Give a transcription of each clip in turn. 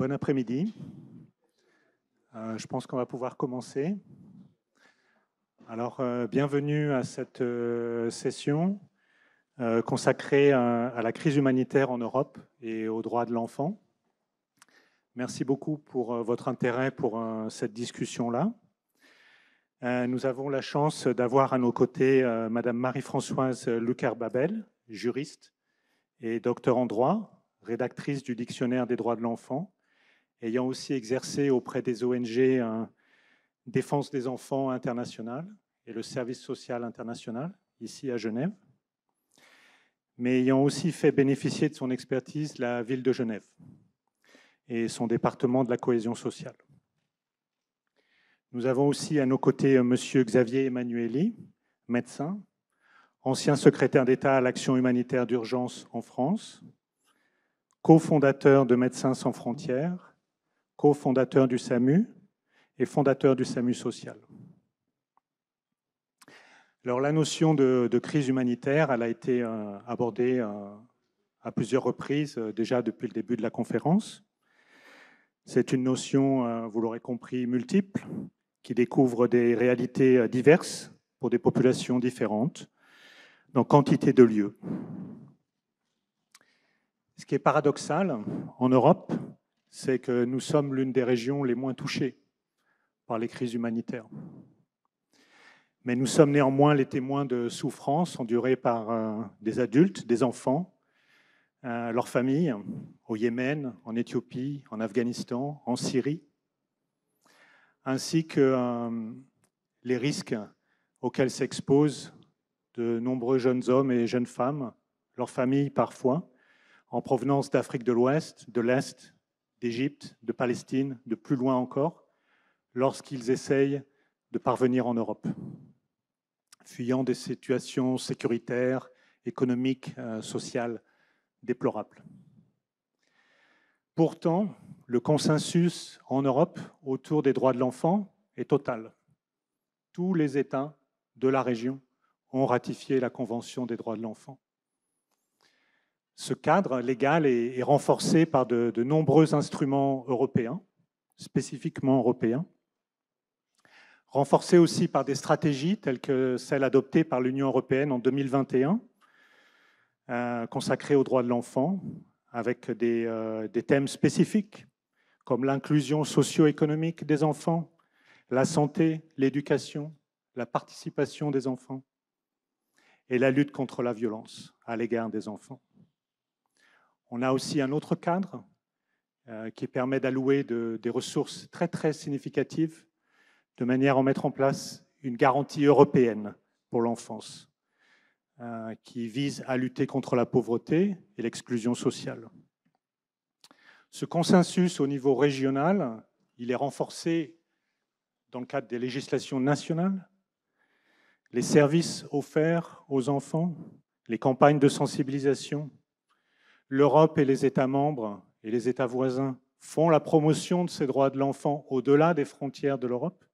Bon après-midi. Euh, je pense qu'on va pouvoir commencer. Alors, euh, bienvenue à cette euh, session consacrée à, la crise humanitaire en Europe et aux droits de l'enfant. Merci beaucoup pour votre intérêt pour cette discussion-là. nous avons la chance d'avoir à nos côtés Madame Marie-Françoise Lucar-Babel, juriste et docteur en droit, rédactrice du Dictionnaire des droits de l'enfant, ayant aussi exercé auprès des ONG Défense des enfants internationale et le Service social international, ici à Genève, mais ayant aussi fait bénéficier de son expertise la ville de Genève et son département de la cohésion sociale. Nous avons aussi à nos côtés M. Xavier Emmanueli, médecin, ancien secrétaire d'État à l'action humanitaire d'urgence en France, cofondateur de Médecins sans frontières, cofondateur du SAMU et fondateur du SAMU social. Alors la notion de, crise humanitaire, elle a été euh, abordée euh, à plusieurs reprises euh, déjà depuis le début de la conférence. C'est une notion, vous l'aurez compris, multiple, qui découvre des réalités diverses pour des populations différentes, dans quantité de lieux. Ce qui est paradoxal en Europe, c'est que nous sommes l'une des régions les moins touchées par les crises humanitaires. Mais nous sommes néanmoins les témoins de souffrances endurées par euh, des adultes, des enfants, euh, leurs familles, au Yémen, en Éthiopie, en Afghanistan, en Syrie, ainsi que euh, les risques auxquels s'exposent de nombreux jeunes hommes et jeunes femmes, leurs familles parfois, en provenance d'Afrique de l'Ouest, de l'Est, d'Égypte, de Palestine, de plus loin encore, lorsqu'ils essayent de parvenir en Europe, fuyant des situations sécuritaires, économiques, euh, sociales déplorables. Pourtant, le consensus en Europe autour des droits de l'enfant est total. Tous les États de la région ont ratifié la Convention des droits de l'enfant ce cadre légal est, renforcé par de, nombreux instruments européens, spécifiquement européens, renforcé aussi par des stratégies telles que celle adoptée par l'Union européenne en 2021, euh, consacrée aux droits de l'enfant, avec des, euh, des, thèmes spécifiques comme l'inclusion socio-économique des enfants, la santé, l'éducation, la participation des enfants et la lutte contre la violence à l'égard des enfants. On a aussi un autre cadre euh, qui permet d'allouer des ressources très très significatives de manière à mettre en place une garantie européenne pour l'enfance euh, qui vise à lutter contre la pauvreté et l'exclusion sociale. Ce consensus au niveau régional, il est renforcé dans le cadre des législations nationales, les services offerts aux enfants, les campagnes de sensibilisation, l'Europe et les États membres et les États voisins font la promotion de ces droits de l'enfant au-delà des frontières de l'Europe,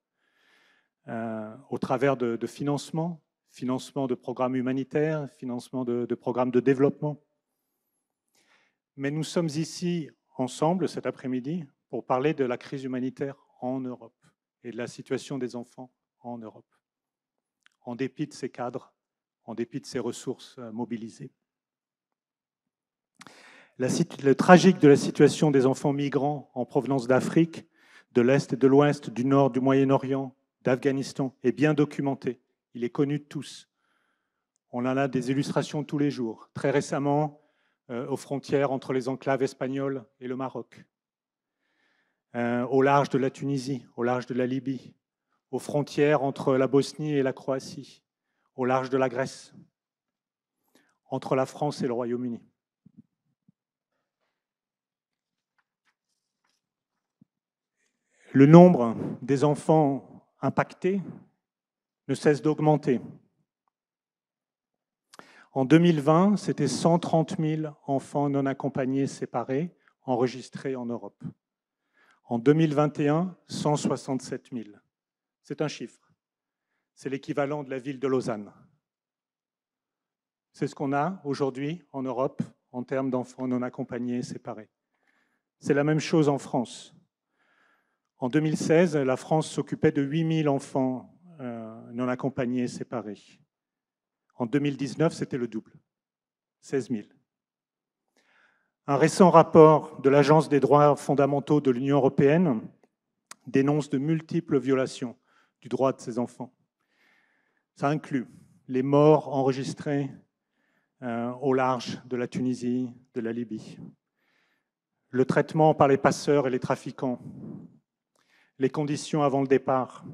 euh, au travers de, financements, financement de programmes humanitaires, financement de, de, programmes de développement. Mais nous sommes ici ensemble cet après-midi pour parler de la crise humanitaire en Europe et de la situation des enfants en Europe, en dépit de ces cadres, en dépit de ces ressources euh, le tragique de la situation des enfants migrants en provenance d'Afrique, de l'Est et de l'Ouest, du Nord, du Moyen-Orient, d'Afghanistan est bien documenté. Il est connu de tous. On en a des illustrations tous les jours. Très récemment, euh, aux frontières entre les enclaves espagnoles et le Maroc, euh, au large de la Tunisie, au large de la Libye, aux frontières entre la Bosnie et la Croatie, au large de la Grèce, entre la France et le Royaume-Uni. Le nombre des enfants impactés ne cesse d'augmenter. En 2020, c'était 130 000 enfants non accompagnés séparés enregistrés en Europe. En 2021, 167 000. C'est un chiffre. C'est l'équivalent de la ville de Lausanne. C'est ce qu'on a aujourd'hui en Europe en termes d'enfants non accompagnés séparés. C'est la même chose en France. En 2016, la France s'occupait de 8000 enfants euh, non accompagnés séparés. En 2019, c'était le double, 16 000. Un récent rapport de l'Agence des droits fondamentaux de l'Union européenne dénonce de multiples violations du droit de ces enfants. Ça inclut les morts enregistrées euh, au large de la Tunisie, de la Libye, le traitement par les passeurs et les trafiquants, les conditions avant le départ,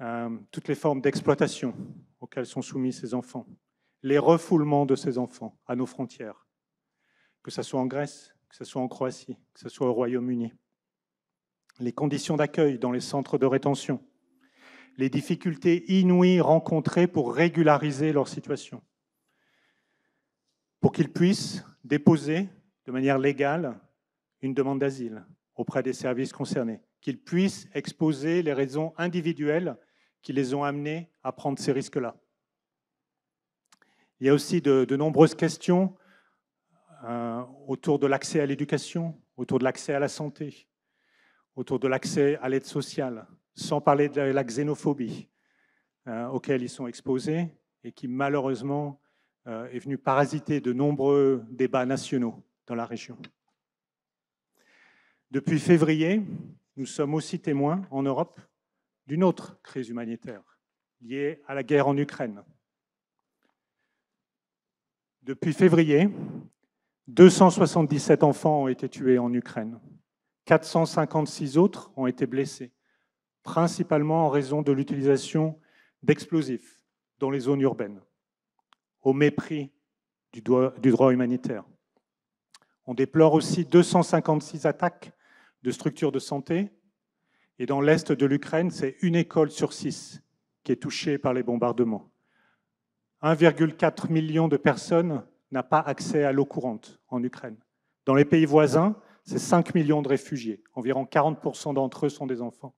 euh, toutes les formes d'exploitation auxquelles sont soumis ces enfants, les refoulements de ces enfants à nos frontières, que ce soit en Grèce, que ce soit en Croatie, que ce soit au Royaume-Uni, les conditions d'accueil dans les centres de rétention, les difficultés inouïes rencontrées pour régulariser leur situation, pour qu'ils puissent déposer de manière légale une demande d'asile auprès des services concernés, qu'ils puissent exposer les raisons individuelles qui les ont amenés à prendre ces risques-là. Il y a aussi de, nombreuses questions euh, autour de l'accès à l'éducation, autour de l'accès à la santé, autour de l'accès à l'aide sociale, sans parler de la xénophobie euh, auquel ils sont exposés et qui malheureusement euh, est venue parasiter de nombreux débats nationaux dans la région. Depuis février, nous sommes aussi témoins en Europe d'une autre crise humanitaire liée à la guerre en Ukraine. Depuis février, 277 enfants ont été tués en Ukraine. 456 autres ont été blessés, principalement en raison de l'utilisation d'explosifs dans les zones urbaines, au mépris du droit humanitaire. On déplore aussi 256 attaques de structures de santé. Et dans l'est de l'Ukraine, c'est une école sur six qui est touchée par les bombardements. 1,4 million de personnes n'a pas accès à l'eau courante en Ukraine. Dans les pays voisins, c'est 5 millions de réfugiés. Environ 40% d'entre eux sont des enfants.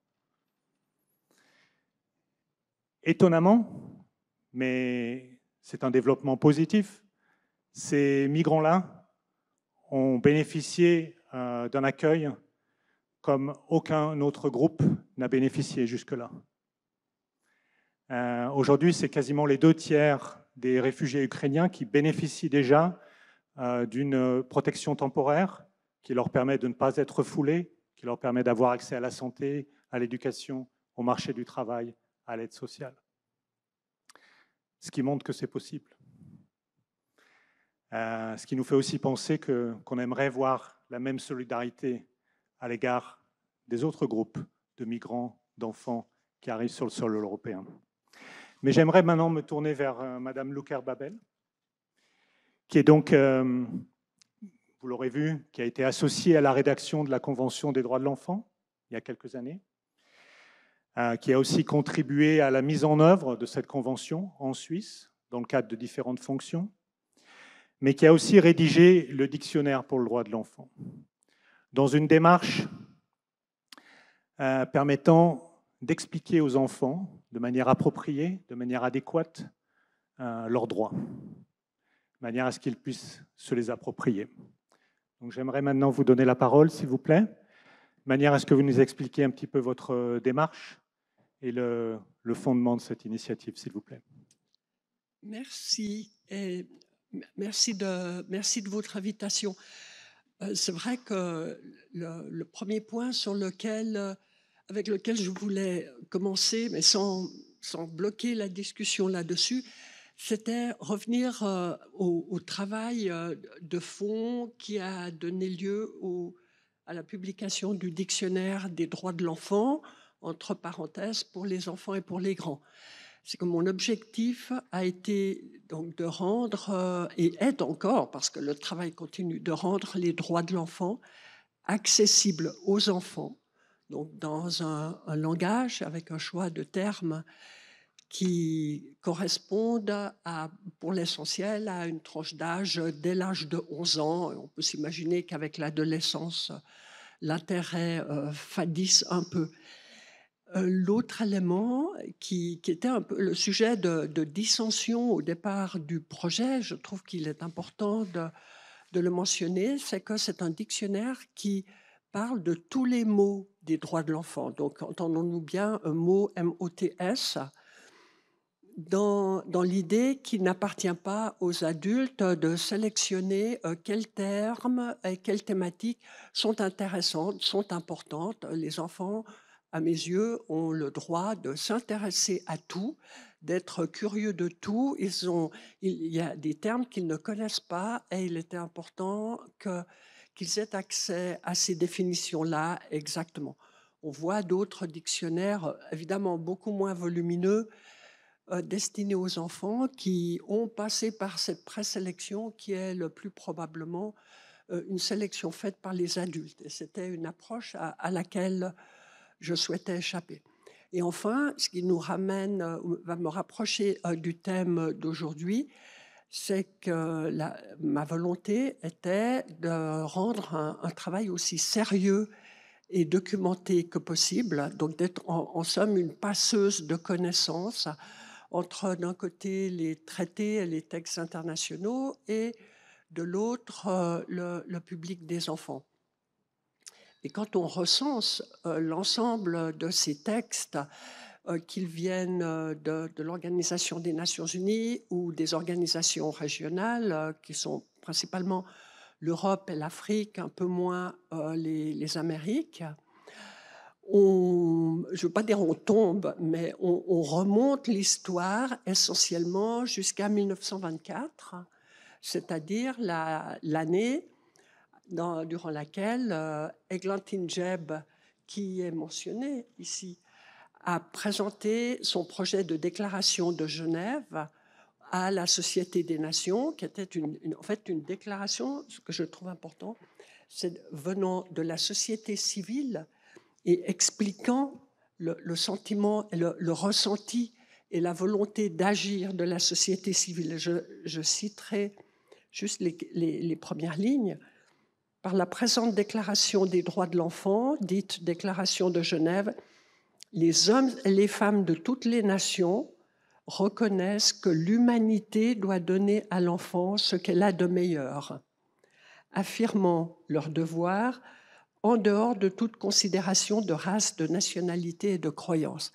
Étonnamment, mais c'est un développement positif, ces migrants-là ont bénéficié euh, d'un accueil comme aucun autre groupe n'a bénéficié jusque-là. Euh, aujourd'hui, c'est quasiment les deux tiers des réfugiés ukrainiens qui bénéficient déjà euh, d'une protection temporaire qui leur permet de ne pas être foulés, qui leur permet d'avoir accès à la santé, à l'éducation, au marché du travail, à l'aide sociale. Ce qui montre que c'est possible. Euh, ce qui nous fait aussi penser qu'on aimerait voir la même solidarité à l'égard des autres groupes de migrants, d'enfants qui arrivent sur le sol européen. Mais j'aimerais maintenant me tourner vers euh, Madame Luker Babel, qui est donc, euh, vous l'aurez vu, qui a été associée à la rédaction de la Convention des droits de l'enfant il y a quelques années, euh, qui a aussi contribué à la mise en œuvre de cette convention en Suisse, dans le cadre de différentes fonctions, mais qui a aussi rédigé le dictionnaire pour le droit de l'enfant, dans une démarche euh, permettant d'expliquer aux enfants de manière appropriée, de manière adéquate, euh, leurs droits, de manière à ce qu'ils puissent se les approprier. Donc j'aimerais maintenant vous donner la parole, s'il vous plaît, de manière à ce que vous nous expliquiez un petit peu votre euh, démarche et le, fondement de cette initiative, s'il vous plaît. Merci. Et merci, de, votre invitation. C'est vrai que le, premier point sur lequel avec lequel je voulais commencer, mais sans, sans bloquer la discussion là-dessus, c'était revenir euh, au, travail euh, de fond qui a donné lieu à la publication du dictionnaire des droits de l'enfant, entre parenthèses, pour les enfants et pour les grands. C'est que mon objectif a été donc de rendre, euh, et est encore, parce que le travail continue, de rendre les droits de l'enfant accessibles aux enfants donc dans un, langage avec un choix de termes qui correspondent à, pour l'essentiel à une tranche d'âge dès l'âge de 11 ans. On peut s'imaginer qu'avec l'adolescence, l'intérêt euh, fadisse un peu. Euh, l'autre élément qui, était un peu le sujet de, dissension au départ du projet, je trouve qu'il est important de le mentionner, c'est que c'est un dictionnaire qui parle de tous les mots des droits de l'enfant. Donc, entendons-nous bien un mot M-O-T-S dans, dans l'idée qu'il n'appartient pas aux adultes de sélectionner euh, quels termes et quelles thématiques sont intéressantes, sont importantes. Les enfants, à mes yeux, ont le droit de s'intéresser à tout, d'être curieux de tout. Ils ont, il y a des termes qu'ils ne connaissent pas et il était important que, qu'ils aient accès à ces définitions-là exactement. On voit d'autres dictionnaires, évidemment beaucoup moins volumineux, euh, destinés aux enfants qui ont passé par cette présélection qui est le plus probablement euh, une sélection faite par les adultes. C'était une approche à, laquelle je souhaitais échapper. Et enfin, ce qui nous ramène, euh, va me rapprocher du thème d'aujourd'hui, c'est que ma volonté était de rendre un, travail aussi sérieux et documenté que possible, donc d'être en, somme une passeuse de connaissances entre d'un côté les traités et les textes internationaux et de l'autre euh, le, public des enfants. Et quand on recense euh, l'ensemble de ces textes, qu'ils viennent de, l'Organisation des Nations Unies ou des organisations régionales, qui sont principalement l'Europe et l'Afrique, un peu moins les, Amériques, on, je ne veux pas dire on tombe, mais on, remonte l'histoire essentiellement jusqu'à 1924, c'est-à-dire l'année durant laquelle euh, Eglantine Jebb, qui est mentionné ici, a présenté son projet de déclaration de Genève à la Société des Nations, qui était en fait une déclaration, ce que je trouve important, c'est venant de la société civile et expliquant le, sentiment le, ressenti et la volonté d'agir de la société civile. Je, citerai juste les, premières lignes. Par la présente déclaration des droits de l'enfant, dite déclaration de Genève, les hommes et les femmes de toutes les nations reconnaissent que l'humanité doit donner à l'enfant ce qu'elle a de meilleur, affirmant leur devoir en dehors de toute considération de race, de nationalité et de croyance.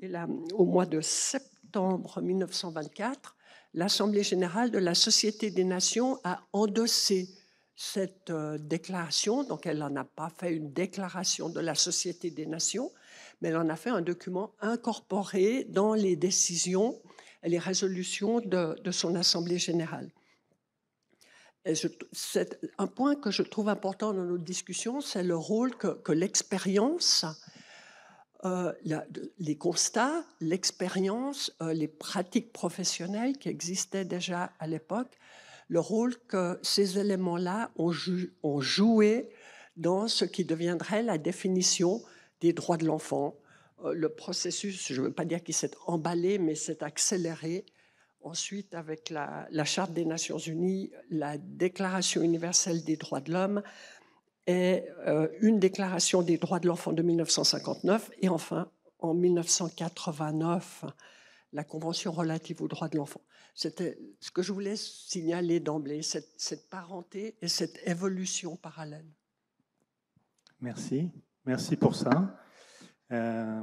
Et là, au mois de septembre 1924, l'Assemblée générale de la Société des Nations a endossé cette euh, déclaration. Donc, elle n'en a pas fait une déclaration de la Société des Nations, mais elle en a fait un document incorporé dans les décisions et les résolutions de, son Assemblée générale. Un point que je trouve important dans nos discussions, c'est le rôle que, l'expérience, euh, les constats, l'expérience, euh, les pratiques professionnelles qui existaient déjà à l'époque, le rôle que ces éléments-là ont, joué dans ce qui deviendrait la définition des droits de l'enfant. Euh, le processus, je ne veux pas dire qu'il s'est emballé, mais s'est accéléré Ensuite, avec la, Charte des Nations Unies, la Déclaration universelle des droits de l'homme et euh, une Déclaration des droits de l'enfant de 1959. Et enfin, en 1989, la Convention relative aux droits de l'enfant. C'était ce que je voulais signaler d'emblée, cette, parenté et cette évolution parallèle. Merci. Merci pour ça. Euh,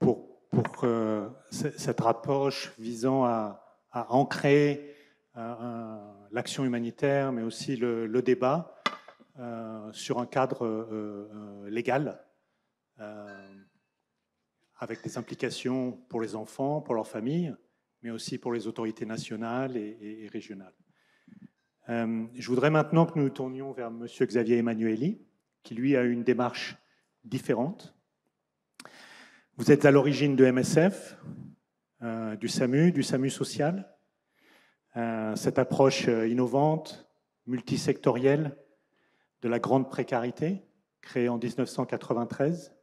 pour pour euh, cette approche visant à, ancrer euh, l'action humanitaire, mais aussi le, débat sur un cadre légal, avec des implications pour les enfants, pour leurs familles, mais aussi pour les autorités nationales et, et régionales. je voudrais maintenant que nous nous tournions vers M. Xavier Emmanueli, qui lui a une démarche différente vous êtes à l'origine de MSF, euh, du SAMU, du SAMU social. Euh, cette approche euh, innovante, multisectorielle de la grande précarité, créée en 1993.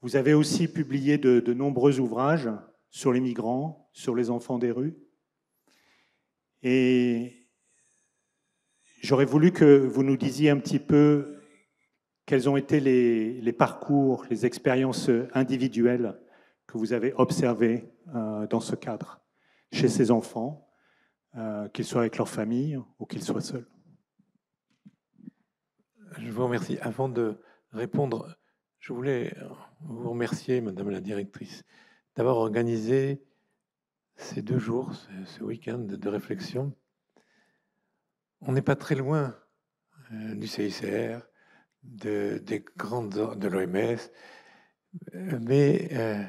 Vous avez aussi publié de, de nombreux ouvrages sur les migrants, sur les enfants des rues. Et j'aurais voulu que vous nous disiez un petit peu quels ont été les, parcours, les expériences individuelles que vous avez observées euh, dans ce cadre, chez ces enfants, euh, qu'ils soient avec leur famille ou qu'ils soient seuls? Je vous remercie. Avant de répondre, je voulais vous remercier, Madame la directrice, d'avoir organisé ces deux jours, ce week-end de réflexion. On n'est pas très loin euh, du CICR, de, des grandes, de l'OMS, mais euh,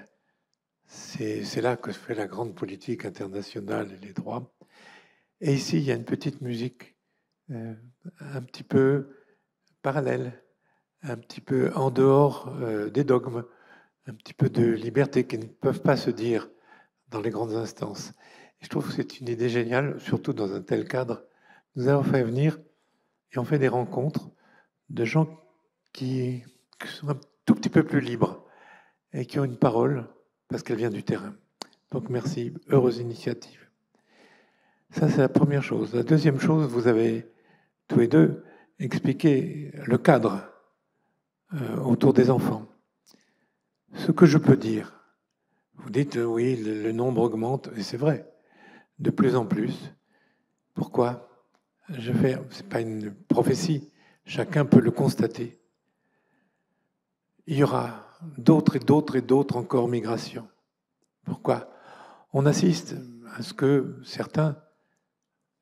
c'est là que se fait la grande politique internationale et les droits. Et ici, il y a une petite musique euh, un petit peu parallèle, un petit peu en dehors euh, des dogmes, un petit peu de liberté qui ne peuvent pas se dire dans les grandes instances. Et je trouve que c'est une idée géniale, surtout dans un tel cadre. Nous avons fait venir et on fait des rencontres de gens qui, sont un tout petit peu plus libres et qui ont une parole parce qu'elle vient du terrain. Donc merci, heureuse initiative. Ça, c'est la première chose. La deuxième chose, vous avez tous les deux expliqué le cadre euh, autour des enfants. Ce que je peux dire, vous dites oui, le, nombre augmente, et c'est vrai, de plus en plus. Pourquoi? Je fais, c'est pas une prophétie, chacun peut le constater. Il y aura d'autres et d'autres et d'autres encore migrations. Pourquoi? On assiste à ce que certains,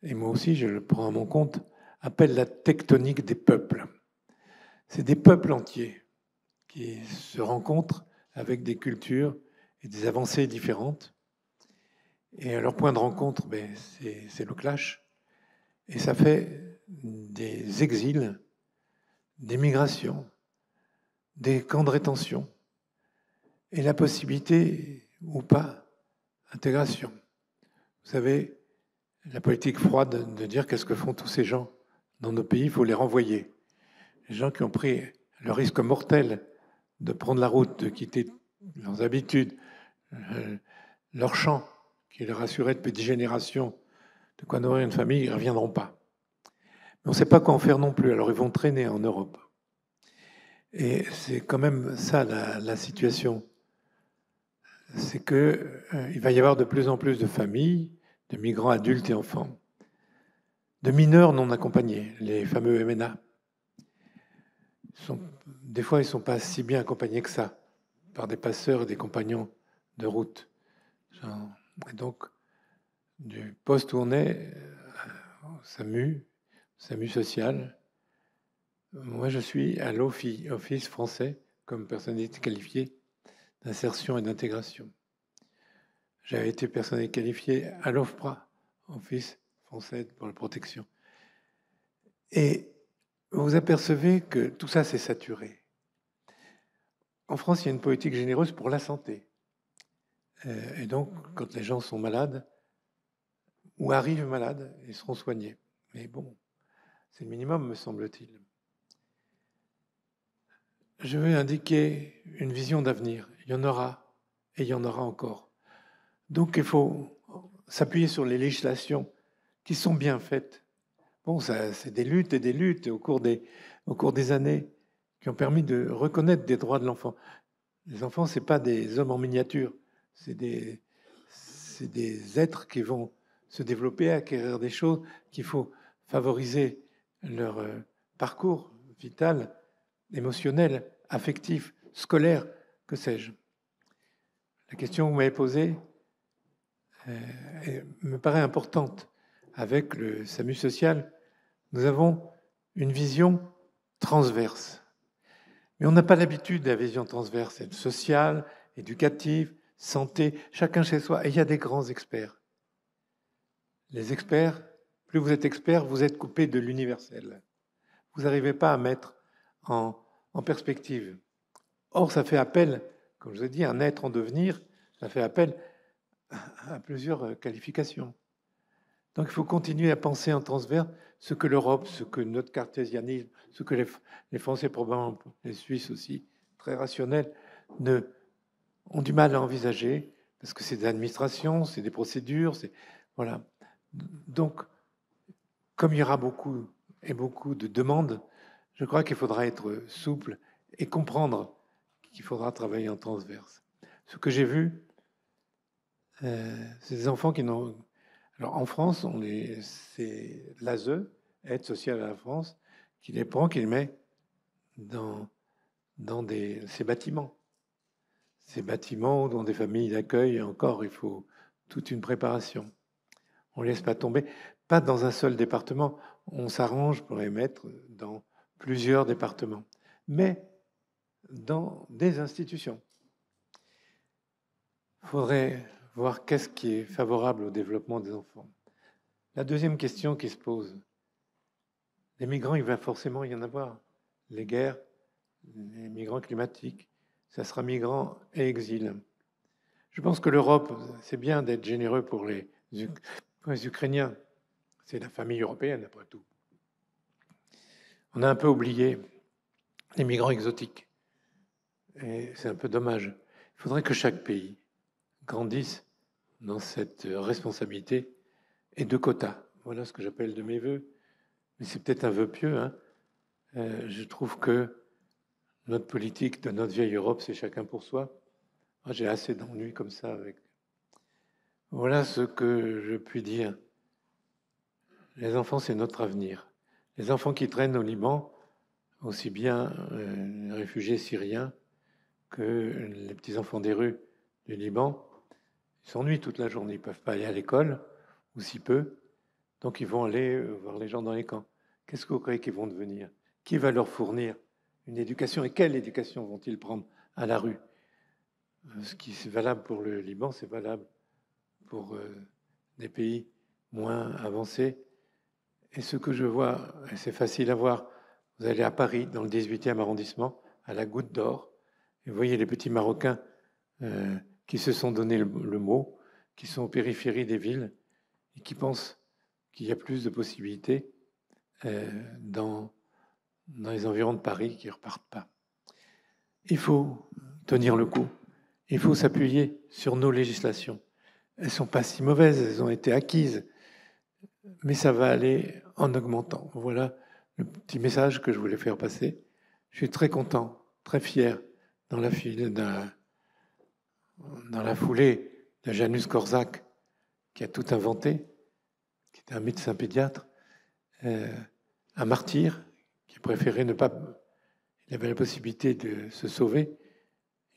et moi aussi je le prends à mon compte, appellent la tectonique des peuples. C'est des peuples entiers qui se rencontrent avec des cultures et des avancées différentes. Et leur point de rencontre, ben, c'est le clash. Et ça fait des exils, des migrations, des camps de rétention et la possibilité ou pas intégration. Vous savez, la politique froide de dire qu'est-ce que font tous ces gens dans nos pays, il faut les renvoyer. Les gens qui ont pris le risque mortel de prendre la route, de quitter leurs habitudes, euh, leur champ, qui leur assurait depuis des générations de quoi nourrir une famille, ils ne reviendront pas. Mais on ne sait pas quoi en faire non plus, alors ils vont traîner en Europe. Et c'est quand même ça la, situation. C'est qu'il euh, va y avoir de plus en plus de familles, de migrants adultes et enfants, de mineurs non accompagnés, les fameux MNA. des fois, ils ne sont pas si bien accompagnés que ça par des passeurs et des compagnons de route. Et donc, du poste où on est, euh, SAMU, SAMU social, moi, je suis à l'OFI, Office français, comme personnalité qualifiée d'insertion et d'intégration. J'avais été personnalité qualifiée à l'OFPRA, Office français pour la protection. Et vous apercevez que tout ça, c'est saturé. En France, il y a une politique généreuse pour la santé. Euh, et donc, quand les gens sont malades, ou arrivent malades, ils seront soignés. Mais bon, c'est le minimum, me semble-t-il je veux indiquer une vision d'avenir. Il y en aura et il y en aura encore. Donc il faut s'appuyer sur les législations qui sont bien faites. Bon, c'est des luttes et des luttes au cours des, années qui ont permis de reconnaître des droits de l'enfant. Les enfants, ce pas des hommes en miniature, c'est des, des êtres qui vont se développer, acquérir des choses, qu'il faut favoriser leur euh, parcours vital, émotionnel, affectif, scolaire, que sais-je. La question que vous m'avez posée euh, me paraît importante. Avec le SAMU social, nous avons une vision transverse. Mais on n'a pas l'habitude de la vision transverse, sociale, éducative, santé, chacun chez soi. Et il y a des grands experts. Les experts, plus vous êtes expert, vous êtes coupé de l'universel. Vous n'arrivez pas à mettre en en perspective. Or, ça fait appel, comme je vous ai dit, un être en devenir, ça fait appel à plusieurs qualifications. Donc il faut continuer à penser en transverse ce que l'Europe, ce que notre cartésianisme, ce que les, Français, probablement les Suisses aussi, très rationnels, ne, ont du mal à envisager, parce que c'est des administrations, c'est des procédures, c'est voilà. Donc, comme il y aura beaucoup et beaucoup de demandes, je crois qu'il faudra être souple et comprendre qu'il faudra travailler en transverse. Ce que j'ai vu, euh, c'est des enfants qui n'ont. Alors en France, c'est l'ASE, Aide sociale à la France, qui les prend, qui les met dans, dans ces bâtiments. Ces bâtiments dans des familles d'accueil, encore, il faut toute une préparation. On ne laisse pas tomber, pas dans un seul département, on s'arrange pour les mettre dans plusieurs départements, mais dans des institutions. Il faudrait voir qu'est-ce qui est favorable au développement des enfants. La deuxième question qui se pose, les migrants, il va forcément y en avoir. Les guerres, les migrants climatiques, ça sera migrants et exil. Je pense que l'Europe, c'est bien d'être généreux pour les, pour les Ukrainiens. C'est la famille européenne, après tout. On a un peu oublié les migrants exotiques. Et c'est un peu dommage. Il faudrait que chaque pays grandisse dans cette responsabilité et de quotas. Voilà ce que j'appelle de mes voeux. Mais c'est peut-être un vœu pieux. Hein. Euh, je trouve que notre politique de notre vieille Europe, c'est chacun pour soi. J'ai assez d'ennuis comme ça. Avec... Voilà ce que je puis dire. Les enfants, c'est notre avenir. Les enfants qui traînent au Liban, aussi bien euh, les réfugiés syriens que les petits-enfants des rues du Liban, ils s'ennuient toute la journée. Ils ne peuvent pas aller à l'école, ou si peu. Donc ils vont aller euh, voir les gens dans les camps. Qu'est-ce que vous croyez qu'ils vont devenir? Qui va leur fournir une éducation? Et quelle éducation vont-ils prendre à la rue? Euh, Ce qui est valable pour le Liban, c'est valable pour des pays moins avancés et ce que je vois, et c'est facile à voir, vous allez à Paris, dans le 18e arrondissement, à la Goutte d'Or, et vous voyez les petits Marocains euh, qui se sont donné le, mot, qui sont aux périphéries des villes, et qui pensent qu'il y a plus de possibilités euh, dans, dans les environs de Paris qui ne repartent pas. Il faut tenir le coup. Il faut s'appuyer sur nos législations. Elles ne sont pas si mauvaises, elles ont été acquises mais ça va aller en augmentant. Voilà le petit message que je voulais faire passer. Je suis très content, très fier dans la, foulée de Janus Korczak, qui a tout inventé, qui était un médecin pédiatre, euh, un martyr qui préférait ne pas. Il avait la possibilité de se sauver.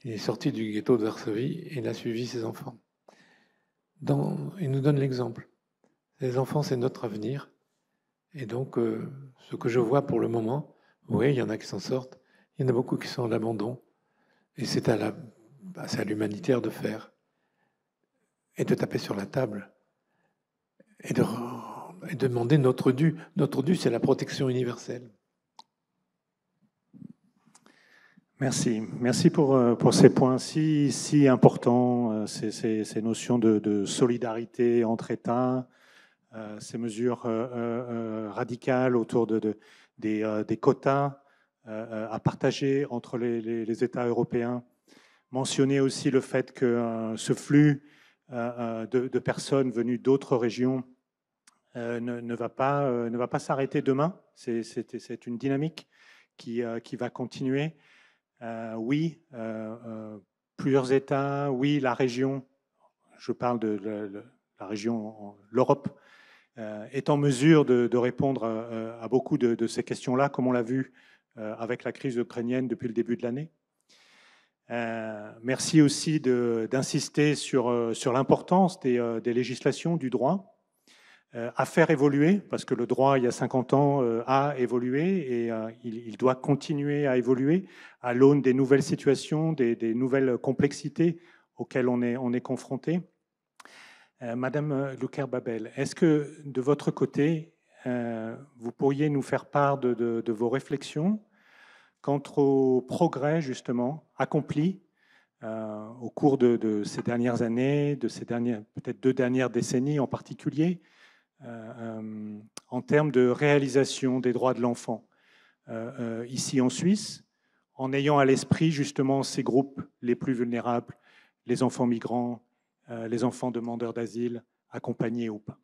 Il est sorti du ghetto de Varsovie et il a suivi ses enfants. Il nous donne l'exemple. Les enfants, c'est notre avenir. Et donc, euh, ce que je vois pour le moment, oui, il y en a qui s'en sortent, il y en a beaucoup qui sont en abandon. Et c'est à, bah, l'humanitaire de faire. Et de taper sur la table. Et de, demander notre dû. Notre dû, c'est la protection universelle. Merci. Merci pour, euh, pour ces points si, si importants, euh, ces, ces, notions de, de, solidarité entre États, ces mesures euh, euh, radicales autour de, des, quotas à partager entre les, États européens. Mentionner aussi le fait que ce flux de, personnes venues d'autres régions ne, va pas, ne va pas s'arrêter demain. C'est une dynamique qui, qui va continuer. oui, plusieurs États, oui, la région, je parle de la région, l'Europe, euh, est en mesure de, répondre euh, à, beaucoup de, ces questions-là, comme on l'a vu euh, avec la crise ukrainienne depuis le début de l'année. merci aussi d'insister sur, l'importance des, législations, du droit, à faire évoluer, parce que le droit, il y a 50 ans, a évolué et il, doit continuer à évoluer à l'aune des nouvelles situations, des, nouvelles complexités auxquelles on est confronté. Euh, Madame euh, Lucker-Babel, est-ce que de votre côté, euh, vous pourriez nous faire part de, vos réflexions quant au progrès justement accompli au cours de, ces dernières années, de ces dernières, peut-être deux dernières décennies en particulier, en termes de réalisation des droits de l'enfant ici en Suisse, en ayant à l'esprit justement ces groupes les plus vulnérables, les enfants migrants, les enfants demandeurs d'asile, accompagnés ou pas.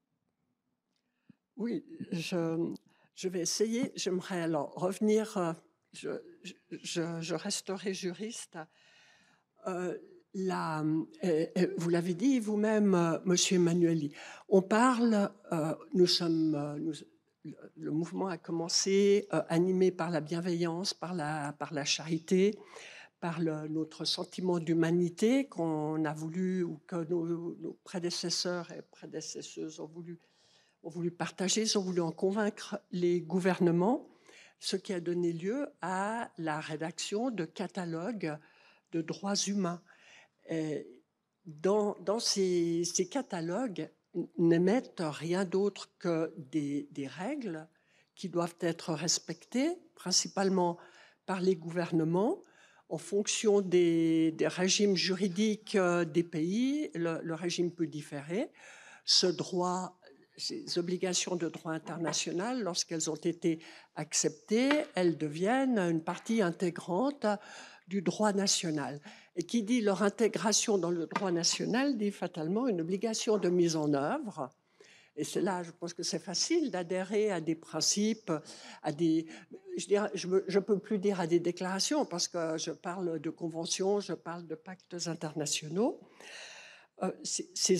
Oui, je, vais essayer. J'aimerais alors revenir, euh, je, resterai juriste. Euh, vous l'avez dit vous-même, Monsieur Emmanueli, on parle, nous sommes, le, mouvement a commencé animé par la bienveillance, par la, par la charité, par notre sentiment d'humanité qu'on a voulu, ou que nos, prédécesseurs et prédécesseuses ont voulu, ont voulu partager, ils ont voulu en convaincre les gouvernements, ce qui a donné lieu à la rédaction de catalogues de droits humains. Dans ces, ces catalogues, n'émettent rien d'autre que des, règles qui doivent être respectées, principalement par les gouvernements, en fonction des, régimes juridiques euh, des pays. Le, régime peut différer. Ce droit, ces obligations de droit international, lorsqu'elles ont été acceptées, elles deviennent une partie intégrante du droit national. Et qui dit leur intégration dans le droit national dit fatalement une obligation de mise en œuvre. Et c'est là, je pense que c'est facile d'adhérer à des principes, à des, je ne peux plus dire à des déclarations parce que je parle de conventions, je parle de pactes internationaux. Euh, ces,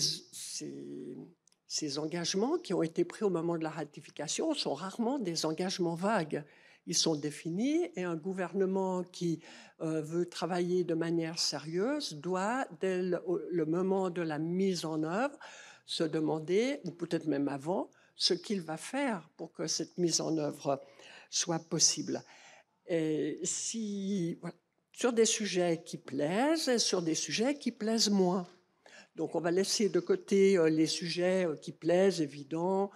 ces engagements qui ont été pris au moment de la ratification sont rarement des engagements vagues ils sont définis et un gouvernement qui euh, veut travailler de manière sérieuse doit, dès le, moment de la mise en œuvre, se demander, ou peut-être même avant, ce qu'il va faire pour que cette mise en œuvre soit possible. Et si, sur des sujets qui plaisent sur des sujets qui plaisent moins. Donc on va laisser de côté euh, les sujets euh, qui plaisent, évidents,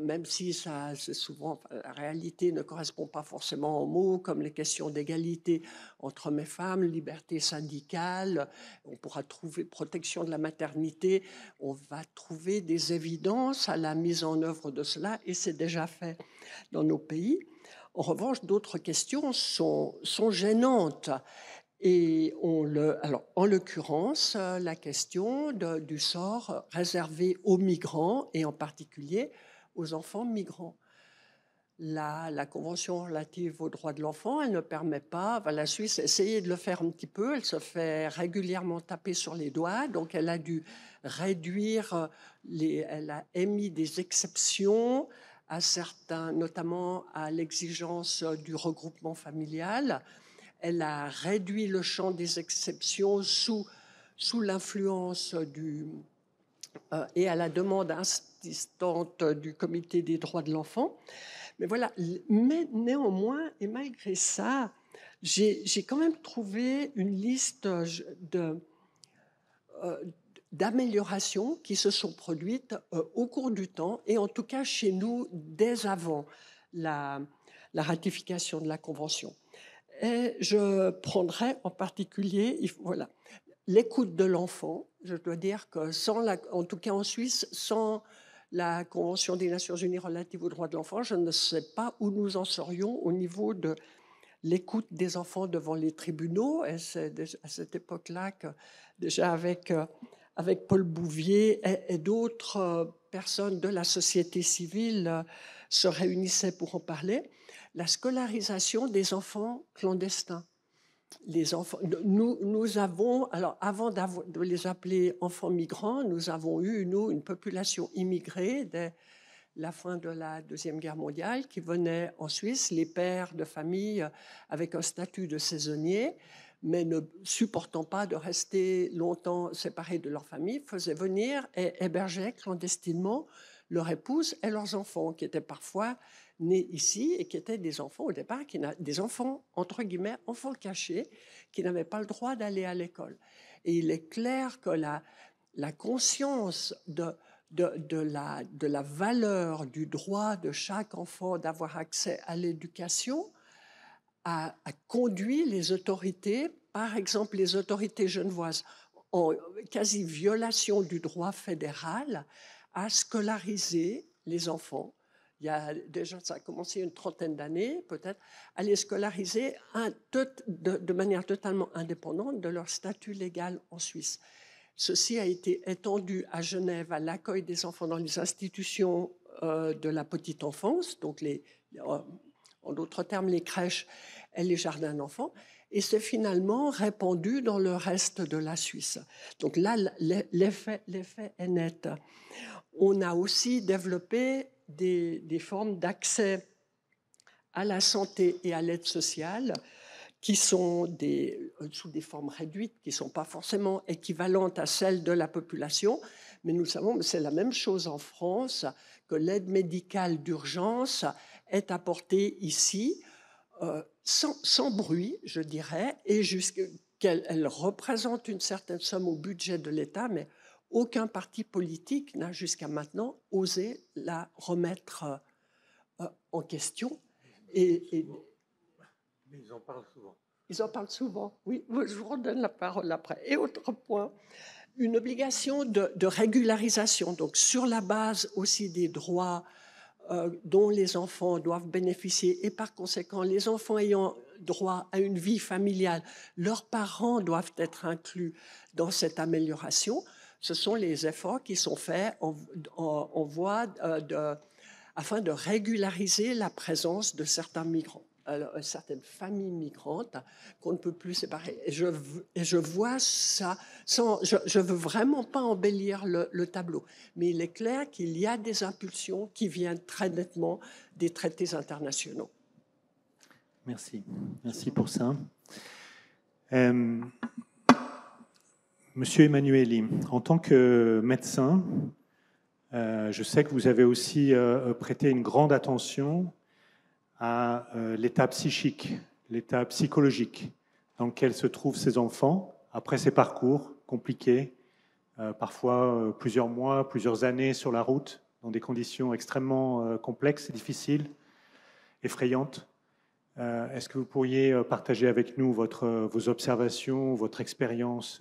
même si ça, souvent, la réalité ne correspond pas forcément aux mots, comme les questions d'égalité entre hommes et femmes, liberté syndicale, on pourra trouver protection de la maternité, on va trouver des évidences à la mise en œuvre de cela, et c'est déjà fait dans nos pays. En revanche, d'autres questions sont, sont gênantes. Et on le, alors, en l'occurrence, la question du sort réservé aux migrants et en particulier aux enfants migrants. La, Convention relative aux droits de l'enfant, elle ne permet pas, la Suisse a essayé de le faire un petit peu, elle se fait régulièrement taper sur les doigts, donc elle a dû réduire, les, elle a émis des exceptions à certains, notamment à l'exigence du regroupement familial. Elle a réduit le champ des exceptions sous, sous l'influence du, euh, et à la demande insistante du Comité des droits de l'enfant. Mais voilà, mais néanmoins, et malgré ça, j'ai quand même trouvé une liste euh, d'améliorations qui se sont produites euh, au cours du temps, et en tout cas chez nous, dès avant la, la ratification de la Convention. Et je prendrai en particulier, voilà, l'écoute de l'enfant. Je dois dire que en tout cas en Suisse, sans la Convention des Nations Unies relative aux droits de l'enfant, je ne sais pas où nous en serions au niveau de l'écoute des enfants devant les tribunaux. Et c'est à cette époque-là que, déjà avec, euh, Paul Bouvier et, d'autres euh, personnes de la société civile euh, se réunissaient pour en parler, la scolarisation des enfants clandestins nous, nous avons, alors avant de les appeler enfants migrants, nous avons eu, nous, une population immigrée dès la fin de la Deuxième Guerre mondiale qui venait en Suisse, les pères de famille avec un statut de saisonnier, mais ne supportant pas de rester longtemps séparés de leur famille, faisaient venir et hébergeaient clandestinement leur épouse et leurs enfants, qui étaient parfois nés ici et qui étaient des enfants au départ, qui des enfants, entre guillemets, enfants cachés, qui n'avaient pas le droit d'aller à l'école. Et il est clair que la, conscience de, la, valeur du droit de chaque enfant d'avoir accès à l'éducation a, a, conduit les autorités, par exemple les autorités genevoises, en quasi violation du droit fédéral, à scolariser les enfants il y a déjà, ça a commencé une trentaine d'années peut-être, à les scolariser de, manière totalement indépendante de leur statut légal en Suisse. Ceci a été étendu à Genève à l'accueil des enfants dans les institutions euh, de la petite enfance, donc les, en d'autres termes les crèches et les jardins d'enfants, et c'est finalement répandu dans le reste de la Suisse. Donc là, l'effet est net. On a aussi développé des, des formes d'accès à la santé et à l'aide sociale qui sont des, sous des formes réduites, qui ne sont pas forcément équivalentes à celles de la population, mais nous savons que c'est la même chose en France, que l'aide médicale d'urgence est apportée ici euh, sans, sans, bruit, je dirais, et qu'elle elle représente une certaine somme au budget de l'État, mais aucun parti politique n'a jusqu'à maintenant osé la remettre euh, en question. Et, et, mais ils en parlent souvent. Ils en parlent souvent, oui. Je vous redonne la parole après. Et autre point, une obligation de, de régularisation, donc sur la base aussi des droits euh, dont les enfants doivent bénéficier et par conséquent, les enfants ayant droit à une vie familiale, leurs parents doivent être inclus dans cette amélioration. Ce sont les efforts qui sont faits en, voie euh, afin de régulariser la présence de certains migrants. Alors, certaines familles migrantes qu'on ne peut plus séparer. Et je, vois ça sans. Je ne veux vraiment pas embellir le, le, tableau, mais il est clair qu'il y a des impulsions qui viennent très nettement des traités internationaux. Merci. Merci pour ça. Euh, Monsieur Emmanueli, en tant que médecin, euh, je sais que vous avez aussi euh, prêté une grande attention à euh, l'état psychique, l'état psychologique dans lequel se trouvent ces enfants après ces parcours compliqués, euh, parfois euh, plusieurs mois, plusieurs années sur la route, dans des conditions extrêmement complexes et difficiles, effrayantes. Est-ce que vous pourriez partager avec nous vos observations, votre expérience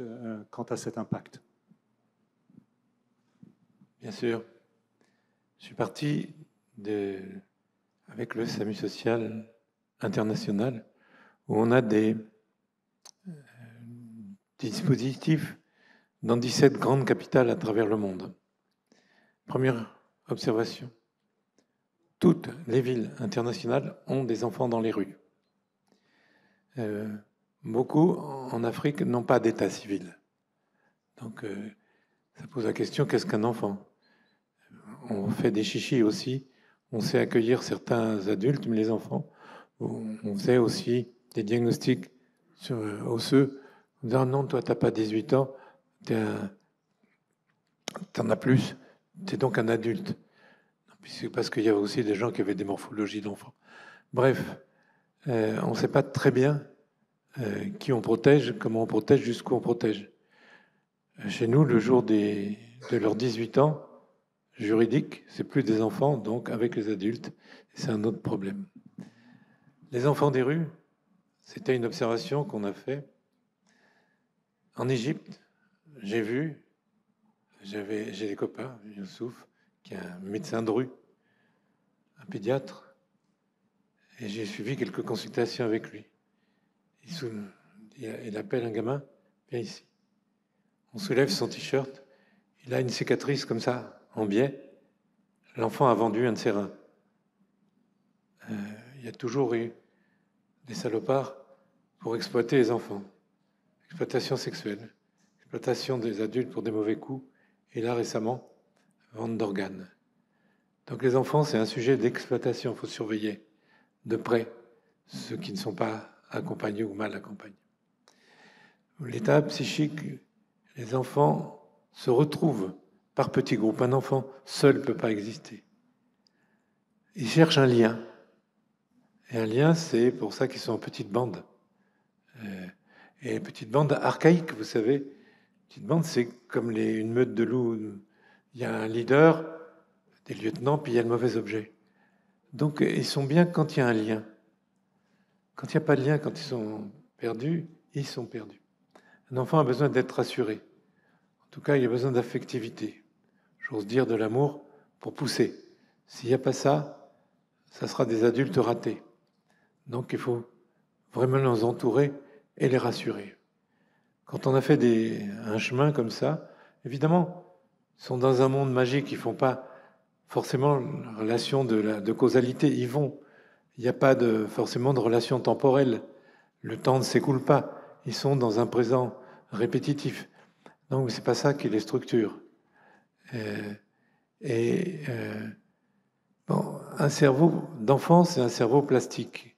quant à cet impact? Bien sûr. Je suis parti de avec le SAMU social international, où on a des, euh, dispositifs dans 17 grandes capitales à travers le monde. Première observation. Toutes les villes internationales ont des enfants dans les rues. Euh, beaucoup en Afrique n'ont pas d'état civil. Donc euh, ça pose la question, qu'est-ce qu'un enfant? On fait des chichis aussi on sait accueillir certains adultes, mais les enfants, on faisait aussi des diagnostics sur, euh, osseux. On disait, non, toi, tu n'as pas 18 ans, tu en as plus, tu es donc un adulte. Parce qu'il y avait aussi des gens qui avaient des morphologies d'enfants. Bref, euh, on ne sait pas très bien euh, qui on protège, comment on protège, jusqu'où on protège. Chez nous, le jour de leurs 18 ans, juridique, c'est plus des enfants, donc avec les adultes, c'est un autre problème. Les enfants des rues, c'était une observation qu'on a fait en Égypte. J'ai vu, j'avais, j'ai des copains, Youssouf, qui est un médecin de rue, un pédiatre, et j'ai suivi quelques consultations avec lui. Il, il appelle un gamin, viens ici. On soulève son t-shirt, il a une cicatrice comme ça, en biais, l'enfant a vendu un de ses reins. Euh, il y a toujours eu des salopards pour exploiter les enfants. Exploitation sexuelle, exploitation des adultes pour des mauvais coups, et là récemment, vente d'organes. Donc les enfants, c'est un sujet d'exploitation, il faut surveiller de près ceux qui ne sont pas accompagnés ou mal accompagnés. L'état psychique, les enfants se retrouvent par petits groupes. Un enfant seul ne peut pas exister. Il cherche un lien. Et un lien, c'est pour ça qu'ils sont en petite bande. Euh, et petite bande archaïque, vous savez. Petite bande, c'est comme une meute de loups. Il y a un leader, des lieutenants, puis il y a le mauvais objet. Donc, ils sont bien quand il y a un lien. Quand il n'y a pas de lien, quand ils sont perdus, ils sont perdus. Un enfant a besoin d'être rassuré. En tout cas, il a besoin d'affectivité j'ose dire, de l'amour pour pousser. S'il n'y a pas ça, ça sera des adultes ratés. Donc il faut vraiment les entourer et les rassurer. Quand on a fait des, un chemin comme ça, évidemment, ils sont dans un monde magique, ils font pas forcément la relation de, la, de causalité, ils vont. Il n'y a pas de, forcément de relation temporelle. Le temps ne s'écoule pas. Ils sont dans un présent répétitif. Donc c'est pas ça qui les structure. Euh, et euh, Bon, un cerveau d'enfant, c'est un cerveau plastique,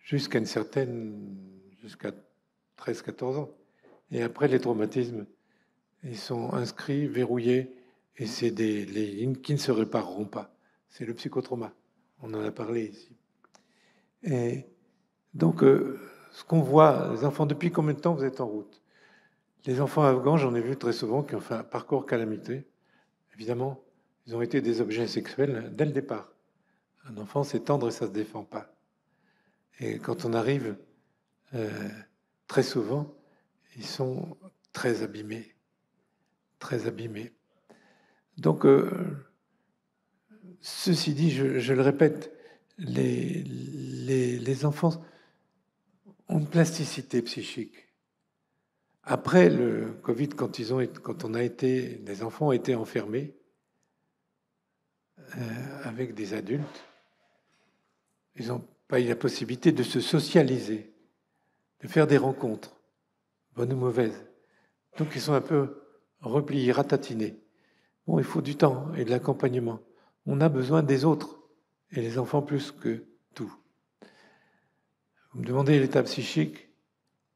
jusqu'à une certaine, jusqu'à 13-14 ans. Et après, les traumatismes, ils sont inscrits, verrouillés, et c'est des lignes qui ne se répareront pas. C'est le psychotrauma. On en a parlé ici. Et donc, euh, ce qu'on voit, les enfants, depuis combien de temps vous êtes en route? Les enfants afghans, j'en ai vu très souvent, qui ont fait un parcours calamité. Évidemment, ils ont été des objets sexuels dès le départ. Un enfant, c'est tendre et ça ne se défend pas. Et quand on arrive, euh, très souvent, ils sont très abîmés. Très abîmés. Donc, euh, ceci dit, je, le répète, les, les, enfants ont une plasticité psychique. Après le Covid, quand, ils on a été, les enfants ont été enfermés euh, avec des adultes, ils n'ont pas eu la possibilité de se socialiser, de faire des rencontres, bonnes ou mauvaises. Donc ils sont un peu repliés, ratatinés. Bon, il faut du temps et de l'accompagnement. On a besoin des autres, et les enfants plus que tout. Vous me demandez l'état psychique,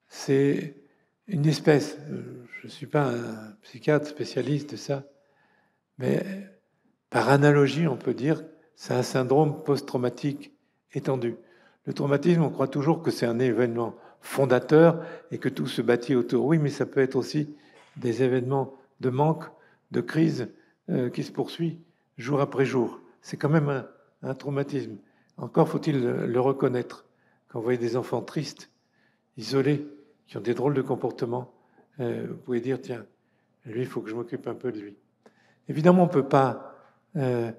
c'est une espèce, je ne suis pas un psychiatre spécialiste de ça, mais par analogie, on peut dire c'est un syndrome post-traumatique étendu. Le traumatisme, on croit toujours que c'est un événement fondateur et que tout se bâtit autour. Oui, mais ça peut être aussi des événements de manque, de crise euh, qui se poursuit jour après jour. C'est quand même un, traumatisme. Encore faut-il le, reconnaître. Quand vous voyez des enfants tristes, isolés, qui ont des drôles de comportements, euh, vous pouvez dire, tiens, lui, il faut que je m'occupe un peu de lui. Évidemment, on ne peut pas... Euh,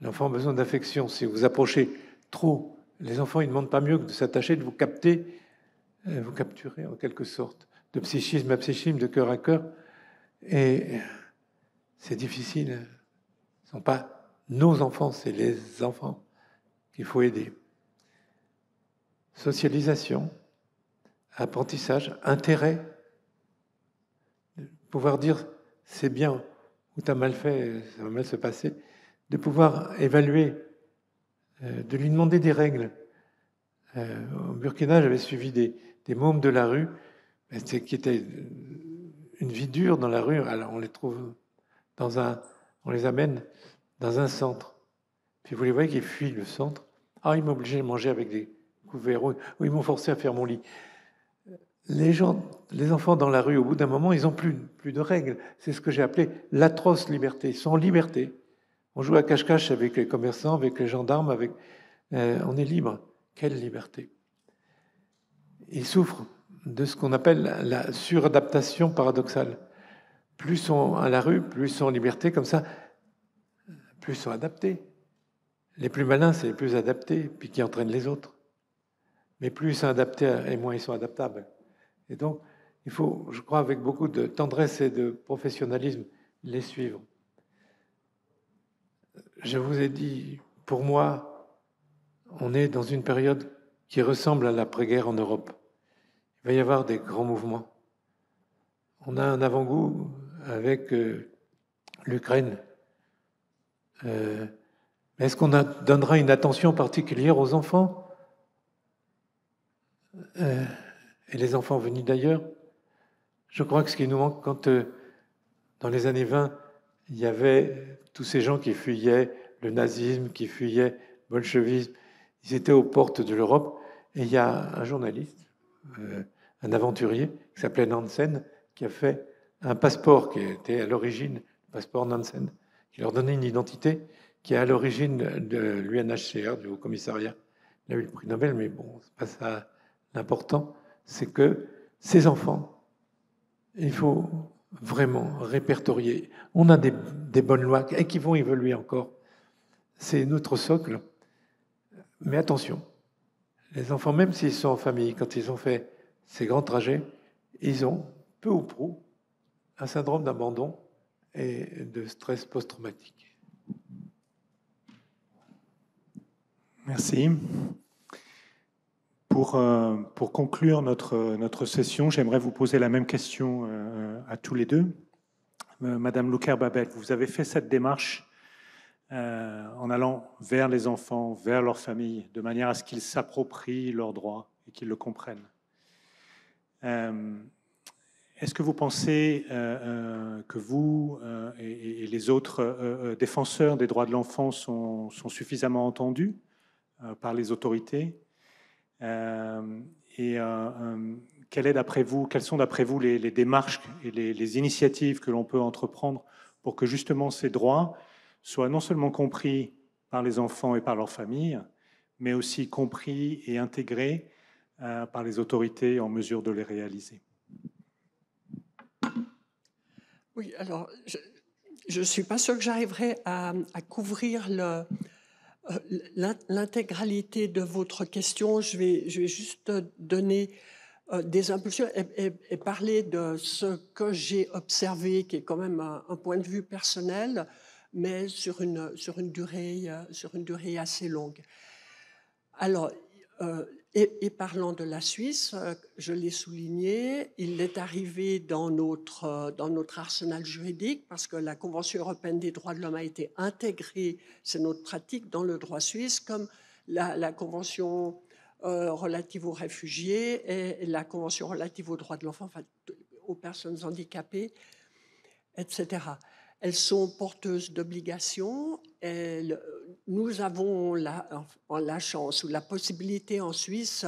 l'enfant a besoin d'affection. Si vous approchez trop, les enfants, ils ne demandent pas mieux que de s'attacher, de vous capter, vous capturer en quelque sorte, de psychisme à psychisme, de cœur à cœur. Et c'est difficile. Ce ne sont pas nos enfants, c'est les enfants qu'il faut aider. Socialisation, apprentissage, intérêt. Pouvoir dire c'est bien ou tu as mal fait, ça va mal se passer. De pouvoir évaluer, euh, de lui demander des règles. Euh, au Burkina, j'avais suivi des, des mômes de la rue qui étaient une vie dure dans la rue. Alors on les trouve dans un, on les amène dans un centre. Puis vous les voyez qui fuient le centre. Ah, ils m'ont obligé de manger avec des couverts. Ou ils m'ont forcé à faire mon lit. Les gens, les enfants dans la rue, au bout d'un moment, ils n'ont plus, plus de règles. C'est ce que j'ai appelé l'atroce liberté. Ils sont liberté. On joue à cache-cache avec les commerçants, avec les gendarmes, avec, euh, on est libre. Quelle liberté Ils souffrent de ce qu'on appelle la suradaptation paradoxale plus sont à la rue, plus sont en liberté, comme ça, plus sont adaptés. Les plus malins, c'est les plus adaptés, puis qui entraînent les autres. Mais plus ils sont adaptés et moins ils sont adaptables. Et donc, il faut, je crois, avec beaucoup de tendresse et de professionnalisme, les suivre. Je vous ai dit, pour moi, on est dans une période qui ressemble à l'après-guerre en Europe. Il va y avoir des grands mouvements. On a un avant-goût avec euh, l'Ukraine. Euh, est-ce qu'on donnera une attention particulière aux enfants? Euh, et les enfants venus d'ailleurs Je crois que ce qui nous manque, quand dans les années 20, il y avait tous ces gens qui fuyaient le nazisme, qui fuyaient le bolchevisme, ils étaient aux portes de l'Europe, et il y a un journaliste, un aventurier, qui s'appelait Nansen, qui a fait un passeport qui était à l'origine, le passeport Nansen, qui leur donnait une identité qui est à l'origine de l'UNHCR, du Haut Commissariat. Il a eu le prix Nobel, mais bon, c'est pas ça l'important. C'est que ces enfants, il faut vraiment répertorier. On a des, bonnes lois et qui vont évoluer encore. C'est notre socle. Mais attention, les enfants, même s'ils sont en famille, quand ils ont fait ces grands trajets, ils ont peu ou prou un syndrome d'abandon et de stress post-traumatique. Merci. Pour, euh, pour conclure notre, session, j'aimerais vous poser la même question euh, à tous les deux. Euh, Madame Louker-Babel, vous avez fait cette démarche en allant vers les enfants, vers leurs familles, de manière à ce qu'ils s'approprient leurs droits et qu'ils le comprennent. Est-ce que vous pensez que vous et, les autres défenseurs des droits de l'enfant sont, suffisamment entendus par les autorités? Et est d'après vous, quelles sont d'après vous les, démarches et les, initiatives que l'on peut entreprendre pour que justement ces droits soient non seulement compris par les enfants et par leurs familles, mais aussi compris et intégrés euh, par les autorités en mesure de les réaliser? Oui, alors je ne suis pas sûre que j'arriverai à, couvrir le, euh, l'intégralité de votre question. Je vais, juste donner euh, des impulsions et, parler de ce que j'ai observé, qui est quand même un, point de vue personnel, mais sur une, sur une, durée, euh, sur une durée assez longue. Alors, euh, et, parlant de la Suisse, je l'ai souligné, il est arrivé dans notre, dans notre arsenal juridique parce que la Convention européenne des droits de l'homme a été intégrée, c'est notre pratique, dans le droit suisse, comme la, Convention euh, relative aux réfugiés et la Convention relative aux droits de l'enfant, aux personnes handicapées, etc. Elles sont porteuses d'obligations. Nous avons la, chance ou la possibilité en Suisse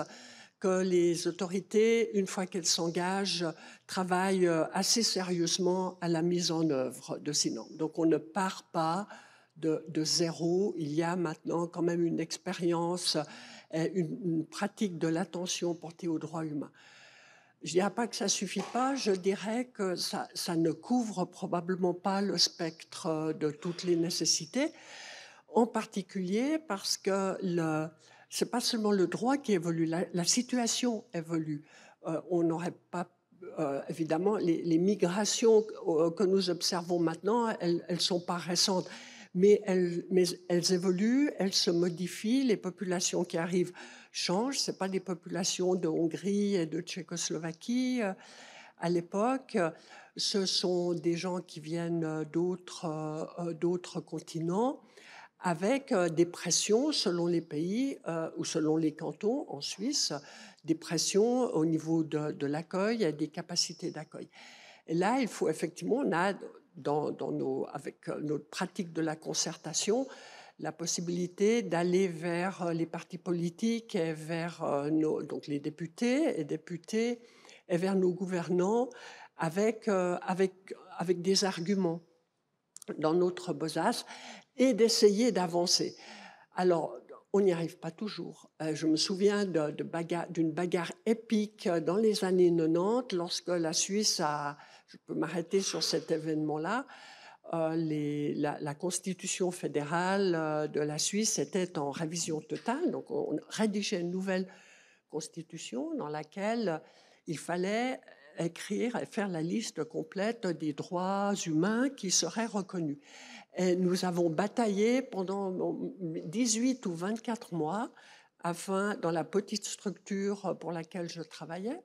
que les autorités, une fois qu'elles s'engagent, travaillent assez sérieusement à la mise en œuvre de ces normes. Donc on ne part pas de, zéro. Il y a maintenant quand même une expérience une, pratique de l'attention portée aux droits humains. Je ne dirais pas que ça suffit pas, je dirais que ça, ne couvre probablement pas le spectre de toutes les nécessités, en particulier parce que ce n'est pas seulement le droit qui évolue, la, situation évolue. Euh, on n'aurait pas euh, évidemment, les, migrations que nous observons maintenant, elles ne sont pas récentes mais elles, évoluent, elles se modifient, les populations qui arrivent changent. Ce pas des populations de Hongrie et de Tchécoslovaquie euh, à l'époque. Ce sont des gens qui viennent d'autres continents avec euh, des pressions selon les pays ou selon les cantons en Suisse, des pressions au niveau de, de l'accueil des capacités d'accueil. Et là, il faut effectivement, on a dans, nos, avec euh, notre pratique de la concertation, la possibilité d'aller vers euh, les partis politiques et vers euh, donc les députés et députés et vers nos gouvernants avec, avec, avec des arguments dans notre besace et d'essayer d'avancer. Alors, on n'y arrive pas toujours. je me souviens d'une de, d'une bagarre épique dans les années 90 lorsque la Suisse a, je peux m'arrêter sur cet événement-là. Euh, la, constitution fédérale euh, de la Suisse était en révision totale, donc on rédigeait une nouvelle constitution dans laquelle il fallait écrire et faire la liste complète des droits humains qui seraient reconnus. Et nous avons bataillé pendant 18 ou 24 mois afin, dans la petite structure pour laquelle je travaillais,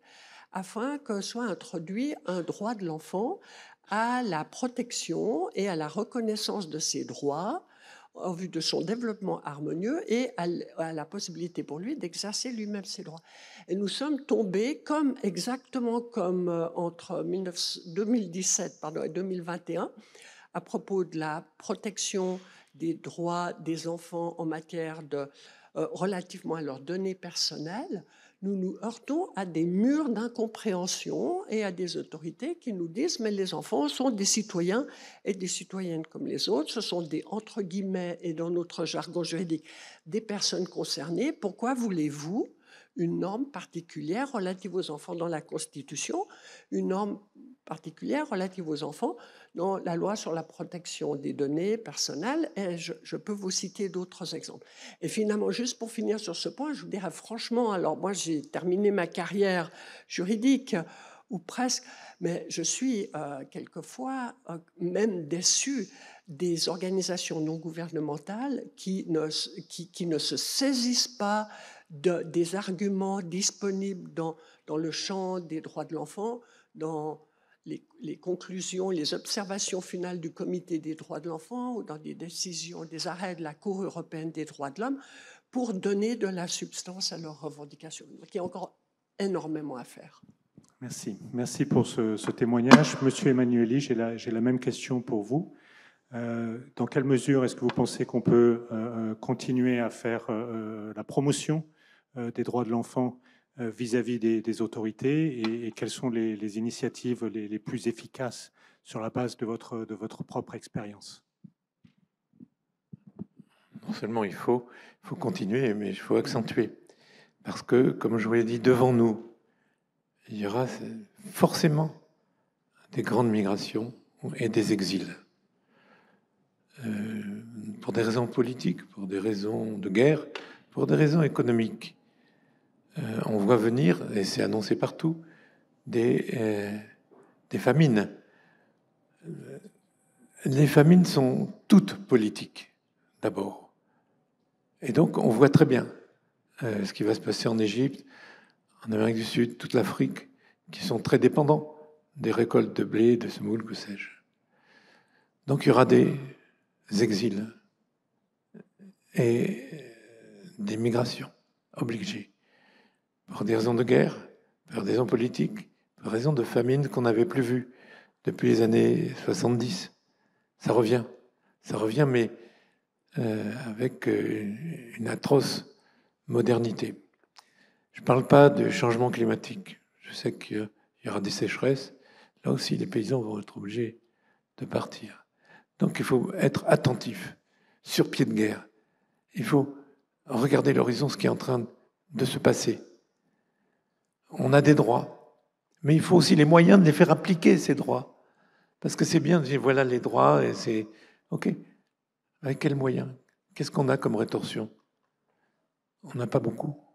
afin que soit introduit un droit de l'enfant à la protection et à la reconnaissance de ses droits en vue de son développement harmonieux et à la possibilité pour lui d'exercer lui-même ses droits. Et nous sommes tombés comme exactement comme euh, entre 2017 pardon, et 2021 à propos de la protection des droits des enfants en matière de euh, relativement à leurs données personnelles nous nous heurtons à des murs d'incompréhension et à des autorités qui nous disent mais les enfants sont des citoyens et des citoyennes comme les autres, ce sont des entre guillemets et dans notre jargon juridique des personnes concernées. Pourquoi voulez-vous une norme particulière relative aux enfants dans la Constitution, une norme particulière relative aux enfants dans la loi sur la protection des données personnelles, et je, peux vous citer d'autres exemples. Et finalement, juste pour finir sur ce point, je vous dirais franchement, alors moi j'ai terminé ma carrière juridique, ou presque, mais je suis euh, quelquefois euh, même déçu des organisations non gouvernementales qui ne, se saisissent pas de, des arguments disponibles dans, dans le champ des droits de l'enfant, dans les, conclusions, les observations finales du Comité des droits de l'enfant ou dans des décisions, des arrêts de la Cour européenne des droits de l'homme pour donner de la substance à leurs revendications. Il y a encore énormément à faire. Merci. Merci pour ce, témoignage. Monsieur Emmanueli, j'ai la, la, même question pour vous. Euh, dans quelle mesure est-ce que vous pensez qu'on peut euh, euh, continuer à faire la promotion des droits de l'enfant vis-à-vis des, autorités et, quelles sont les, initiatives les, plus efficaces sur la base de votre, propre expérience? Non seulement il faut, il faut continuer, mais il faut accentuer. Parce que, comme je vous l'ai dit, devant nous, il y aura forcément des grandes migrations et des exils. Euh, pour des raisons politiques, pour des raisons de guerre, pour des raisons économiques. Euh, on voit venir, et c'est annoncé partout, des, euh, des famines. Les famines sont toutes politiques, d'abord. Et donc, on voit très bien ce qui va se passer en Égypte, en Amérique du Sud, toute l'Afrique, qui sont très dépendants des récoltes de blé, de semoule, que sais-je. Donc il y aura des exils et des migrations obligées pour des raisons de guerre, pour des raisons politiques, pour des raisons de famine qu'on n'avait plus vues depuis les années 70. Ça revient, ça revient, mais euh, avec euh, une atroce modernité. Je ne parle pas de changement climatique. Je sais qu'il y aura des sécheresses. Là aussi, les paysans vont être obligés de partir. Donc il faut être attentif, sur pied de guerre. Il faut regarder l'horizon, ce qui est en train de se passer. On a des droits, mais il faut aussi les moyens de les faire appliquer, ces droits. Parce que c'est bien de dire, voilà les droits, et c'est... OK, avec quels moyens? Qu'est-ce qu'on a comme rétorsion? On n'a pas beaucoup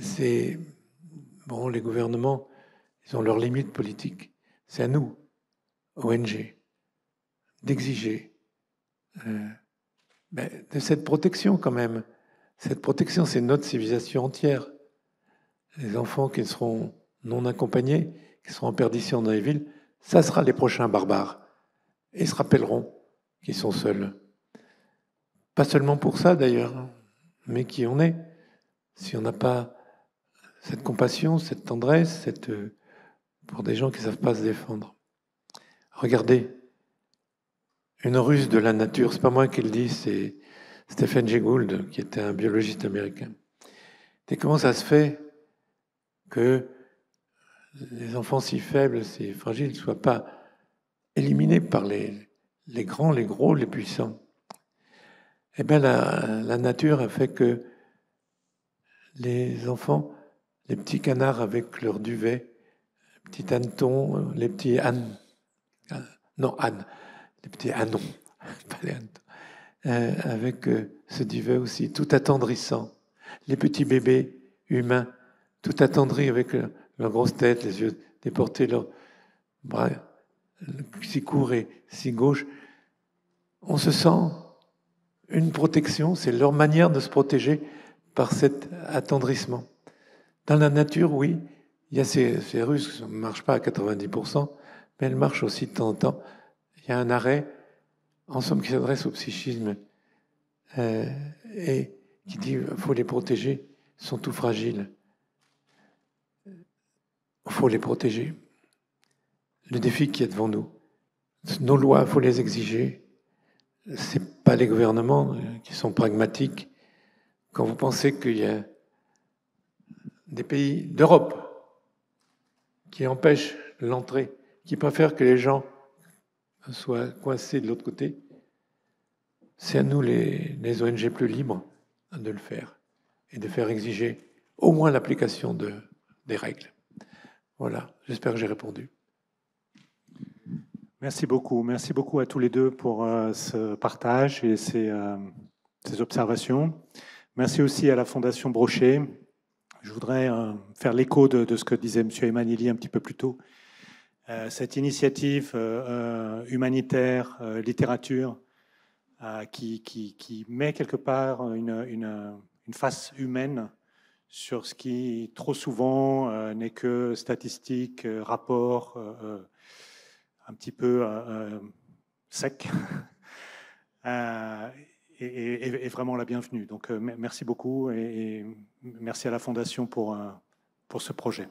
c'est bon, les gouvernements, ont leurs limites politiques. C'est à nous, ONG, d'exiger euh, ben, de cette protection quand même. Cette protection, c'est notre civilisation entière. Les enfants qui seront non accompagnés, qui seront en perdition dans les villes, ça sera les prochains barbares. Et ils se rappelleront qu'ils sont seuls. Pas seulement pour ça d'ailleurs, mais qui on est si on n'a pas cette compassion, cette tendresse, cette, euh, pour des gens qui ne savent pas se défendre. Regardez, une ruse de la nature, c'est pas moi qui le dis, c'est Stephen Jay Gould, qui était un biologiste américain. Et comment ça se fait que les enfants si faibles, si fragiles, ne soient pas éliminés par les, grands, les gros, les puissants Eh bien, la, nature a fait que les enfants, les petits canards avec leur duvet, les petits hannetons, les petits ânes, non ânes, les petits hannons, pas les euh, avec euh, ce duvet aussi, tout attendrissant. Les petits bébés humains, tout attendris avec leur grosse tête, les yeux déportés, leurs bras si courts et si gauches. On se sent une protection, c'est leur manière de se protéger par cet attendrissement. Dans la nature, oui, il y a ces, ces qui ne marchent pas à 90%, mais elles marchent aussi de temps en temps. Il y a un arrêt, en somme, qui s'adresse au psychisme euh, et qui dit qu'il faut les protéger, ils sont tout fragiles. Il faut les protéger. Le défi qui est devant nous, nos lois, il faut les exiger. Ce pas les gouvernements qui sont pragmatiques quand vous pensez qu'il y a des pays d'Europe qui empêchent l'entrée, qui préfèrent que les gens soient coincés de l'autre côté, c'est à nous, les, ONG plus libres, de le faire et de faire exiger au moins l'application de, des règles. Voilà, j'espère que j'ai répondu. Merci beaucoup. Merci beaucoup à tous les deux pour euh, ce partage et ces, euh, ces observations. Merci aussi à la Fondation Brochet. Je voudrais euh, faire l'écho de, ce que disait M. Emmanueli un petit peu plus tôt. Cette initiative humanitaire, littérature, qui, qui, met quelque part une, une, face humaine sur ce qui trop souvent n'est que statistique, rapport, un petit peu sec. est, vraiment la bienvenue. Donc merci beaucoup et, merci à la Fondation pour, pour ce projet.